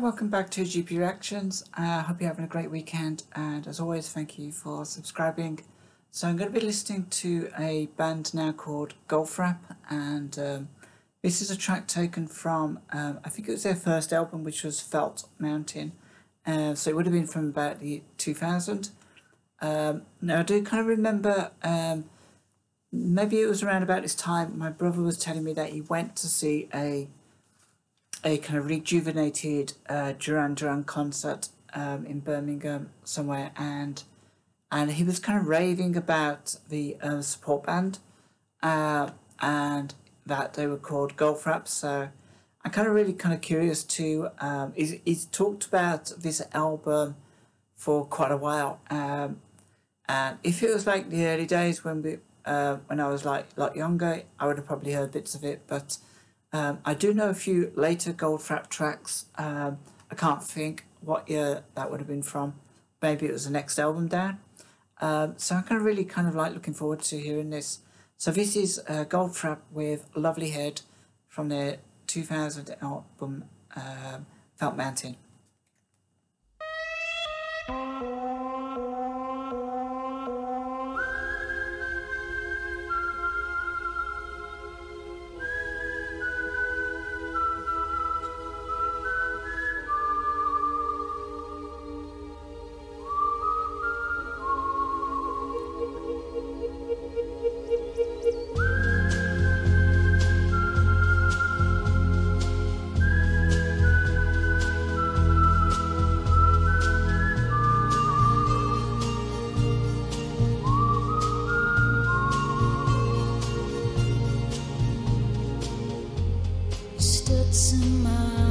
welcome back to GP Reactions. I uh, hope you're having a great weekend, and as always, thank you for subscribing. So, I'm going to be listening to a band now called Goldfrapp, and um, this is a track taken from, um, I think it was their first album, which was Felt Mountain. Uh, so, it would have been from about the 2000. Um, now, I do kind of remember um, maybe it was around about this time my brother was telling me that he went to see a a kind of rejuvenated uh, Duran Duran concert um, in Birmingham somewhere, and and he was kind of raving about the uh, support band, uh, and that they were called Goldfrapp. So I'm kind of really kind of curious to. Um, he's, he's talked about this album for quite a while, um, and if it was like the early days when we uh, when I was like lot younger, I would have probably heard bits of it, but um, I do know a few later Goldfrapp tracks. Um, I can't think what year that would have been from. Maybe it was the next album down. Um, so I'm kind of really kind of like looking forward to hearing this. So this is uh, Goldfrapp with Lovely Head from their 2000 album um, Felt Mountain. Listen, my.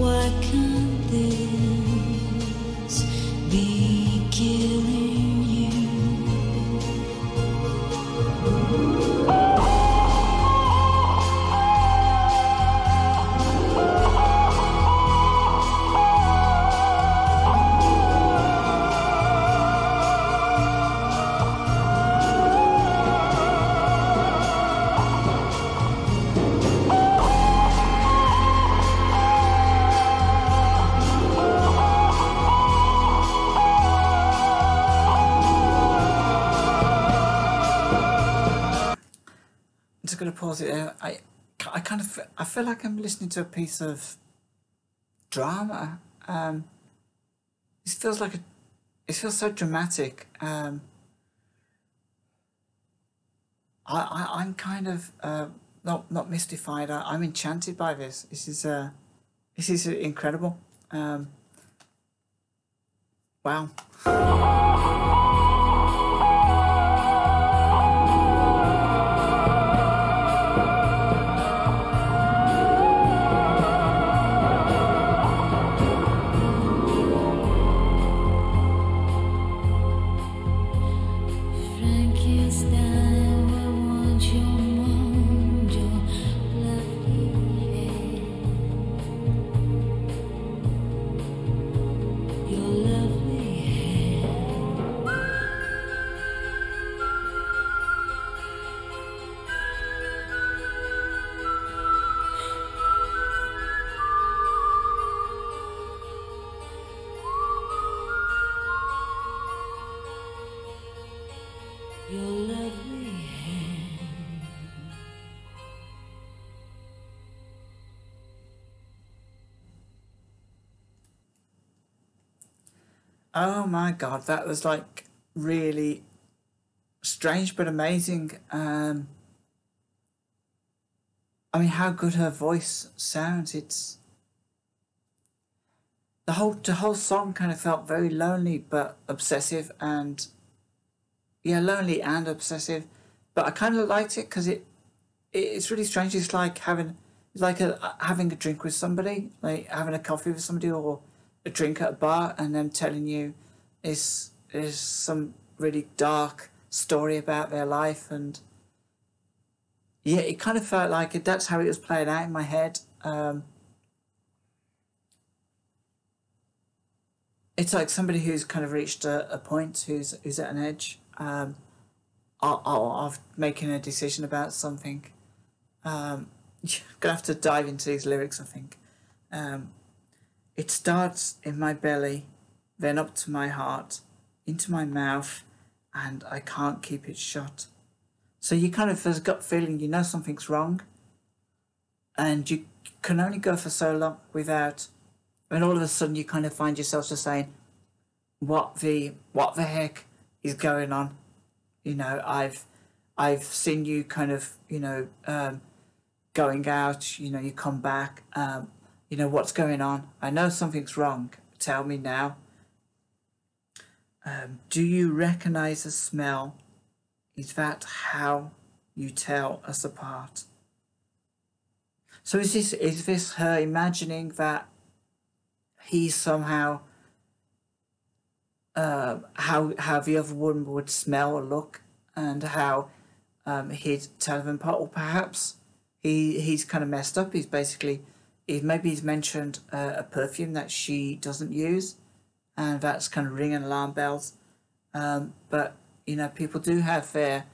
What can going to pause it there. I, I kind of, I feel like I'm listening to a piece of drama. Um, it feels like a, it feels so dramatic. Um, I, I, I'm kind of uh, not not mystified. I, I'm enchanted by this. This is uh, this is incredible. Um, wow. Oh my god, that was like really strange but amazing. Um, I mean, how good her voice sounds. It's the whole the whole song kind of felt very lonely but obsessive and yeah, lonely and obsessive. But I kind of liked it because it, it it's really strange. It's like having like a, having a drink with somebody, like having a coffee with somebody or a drink at a bar, and them telling you is is some really dark story about their life and yeah, it kind of felt like it, that's how it was playing out in my head. Um, it's like somebody who's kind of reached a, a point, who's who's at an edge um, of making a decision about something. Um, you're gonna have to dive into these lyrics, I think. Um, it starts in my belly, then up to my heart, into my mouth, and I can't keep it shut. So you kind of has gut feeling you know something's wrong, and you can only go for so long without. And all of a sudden, you kind of find yourself just saying, "What the what the heck is going on?" You know, I've I've seen you kind of you know um, going out. You know, you come back. Um, you know what's going on. I know something's wrong. Tell me now. Um, do you recognize a smell? Is that how you tell us apart? So is this is this her imagining that he somehow uh, how how the other woman would smell or look, and how um, he'd tell them apart, or perhaps he he's kind of messed up. He's basically maybe he's mentioned uh, a perfume that she doesn't use, and that's kind of ringing alarm bells. Um, but you know, people do have their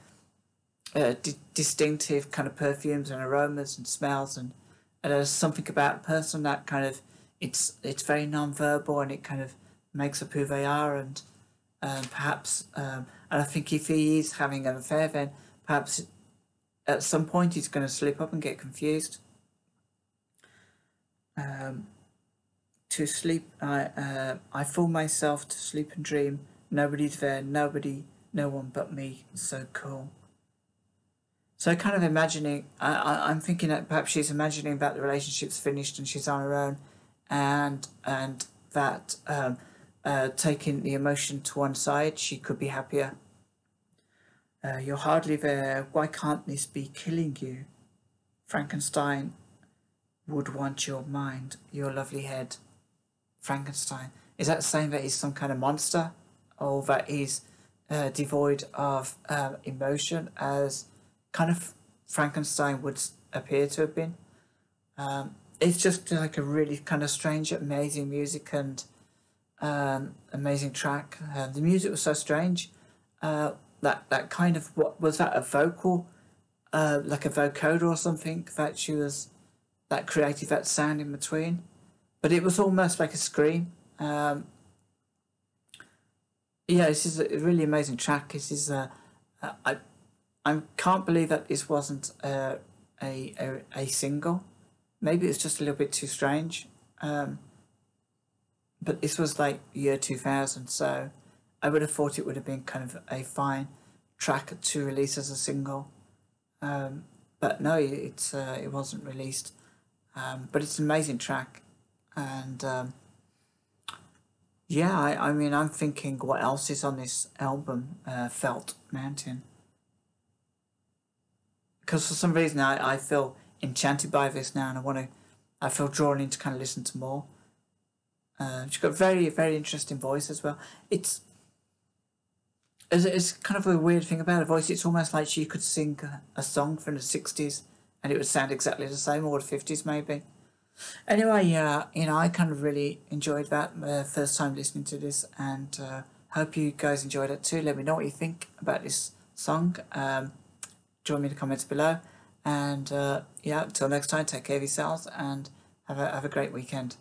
uh, di- distinctive kind of perfumes and aromas and smells, and, and there's something about a person that kind of it's it's very non-verbal and it kind of makes up who they are, and um, perhaps um, and I think if he is having an affair, then perhaps at some point he's going to slip up and get confused. Um, to sleep, I uh, I fool myself to sleep and dream. Nobody's there. Nobody no one but me. So cool. So kind of imagining, I, I, I'm thinking that perhaps she's imagining that the relationship's finished and she's on her own, and and that um, uh, taking the emotion to one side, she could be happier. Uh, you're hardly there. Why can't this be killing you? Frankenstein would want your mind, your lovely head. Frankenstein. Is that saying that he's some kind of monster? Or that he's uh, devoid of um, emotion as kind of Frankenstein would appear to have been. Um, it's just like a really kind of strange, amazing music and um, amazing track. Uh, the music was so strange. Uh, that that kind of what was that a vocal, uh, like a vocoder or something that she was that created that sound in between, but it was almost like a scream. Um, yeah, this is a really amazing track. This is a, uh, I, I can't believe that this wasn't a, a, a, a single. Maybe it's just a little bit too strange. Um, but this was like year 2000, so I would have thought it would have been kind of a fine track to release as a single. Um, but no, it's uh, it wasn't released. Um, but it's an amazing track, and um, yeah, I, I mean, I'm thinking what else is on this album, uh, Felt Mountain. Because for some reason I, I feel enchanted by this now and I want to, I feel drawn in to kind of listen to more. Uh, she's got very, very interesting voice as well. It's, it's, kind of a weird thing about her voice. It's almost like she could sing a, a song from the 60s and it would sound exactly the same, or the 50s maybe. Anyway, yeah, you know, I kind of really enjoyed that uh, first time listening to this, and uh, hope you guys enjoyed it too. Let me know what you think about this song. Um, join me in the comments below, and uh, yeah, until next time, take care of yourselves and have a have a great weekend.